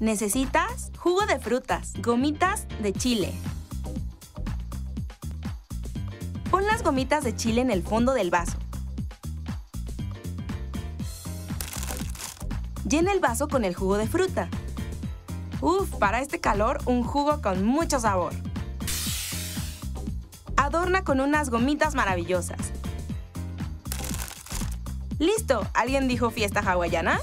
Necesitas jugo de frutas, gomitas de chile. Pon las gomitas de chile en el fondo del vaso. Llena el vaso con el jugo de fruta. Uf, para este calor, un jugo con mucho sabor. Adorna con unas gomitas maravillosas. ¡Listo! ¿Alguien dijo fiesta hawaiana?